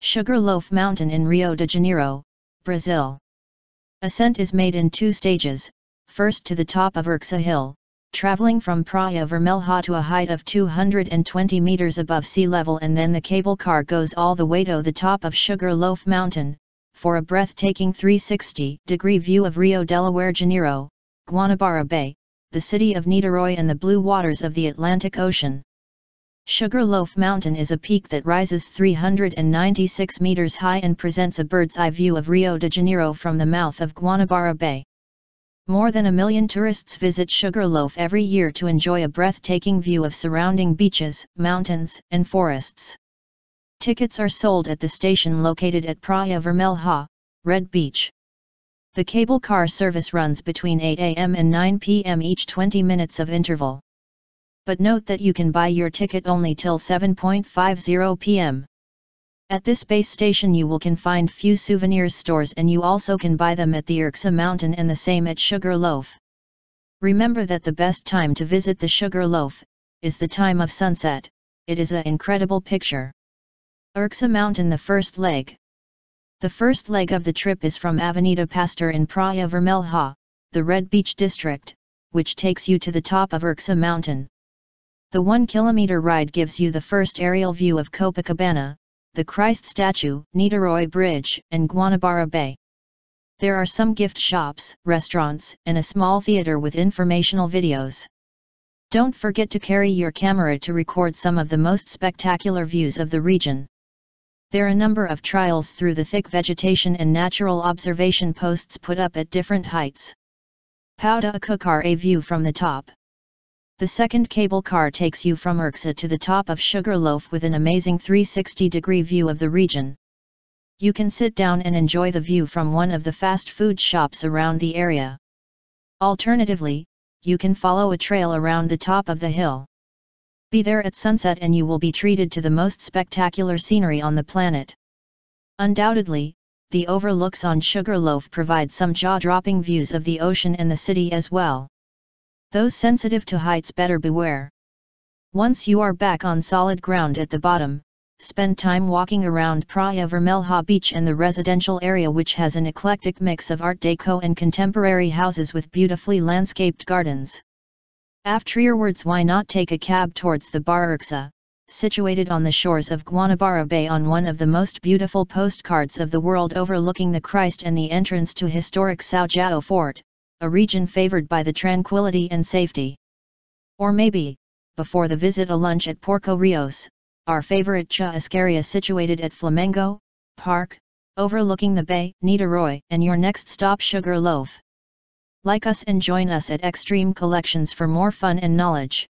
Sugarloaf Mountain in Rio de Janeiro, Brazil. Ascent is made in two stages, first to the top of Urca Hill, traveling from Praia Vermelha to a height of 220 meters above sea level and then the cable car goes all the way to the top of Sugarloaf Mountain, for a breathtaking 360-degree view of Rio de Janeiro, Guanabara Bay, the city of Niterói and the blue waters of the Atlantic Ocean. Sugarloaf Mountain is a peak that rises 396 meters high and presents a bird's-eye view of Rio de Janeiro from the mouth of Guanabara Bay. More than a million tourists visit Sugarloaf every year to enjoy a breathtaking view of surrounding beaches, mountains, and forests. Tickets are sold at the station located at Praia Vermelha, Red Beach. The cable car service runs between 8 am and 9 pm each 20 minutes of interval but note that you can buy your ticket only till 7.50 pm. At this base station you will can find few souvenirs stores and you also can buy them at the Urca Mountain and the same at Sugarloaf. Remember that the best time to visit the Sugarloaf, is the time of sunset, it is a incredible picture. Urca Mountain the first leg. The first leg of the trip is from Avenida Pasteur in Praia Vermelha, the Red Beach district, which takes you to the top of Urca Mountain. The 1 kilometer ride gives you the first aerial view of Copacabana, the Christ statue, Niterói Bridge, and Guanabara Bay. There are some gift shops, restaurants, and a small theater with informational videos. Don't forget to carry your camera to record some of the most spectacular views of the region. There are a number of trials through the thick vegetation and natural observation posts put up at different heights. Pão de Açúcar a view from the top. The second cable car takes you from Urca to the top of Sugarloaf with an amazing 360-degree view of the region. You can sit down and enjoy the view from one of the fast food shops around the area. Alternatively, you can follow a trail around the top of the hill. Be there at sunset and you will be treated to the most spectacular scenery on the planet. Undoubtedly, the overlooks on Sugarloaf provide some jaw-dropping views of the ocean and the city as well. Those sensitive to heights better beware. Once you are back on solid ground at the bottom, spend time walking around Praia Vermelha beach and the residential area which has an eclectic mix of art deco and contemporary houses with beautifully landscaped gardens. Afterwards why not take a cab towards the Bar Urca, situated on the shores of Guanabara Bay on one of the most beautiful postcards of the world overlooking the Christ and the entrance to historic São João Fort, a region favored by the tranquility and safety. Or maybe, before the visit a lunch at Porcão Rio's, our favorite churrascaria situated at Flamengo, Park, overlooking the bay, Niterói, and your next stop Sugar Loaf. Like us and join us at Xtreme Collections for more fun and knowledge.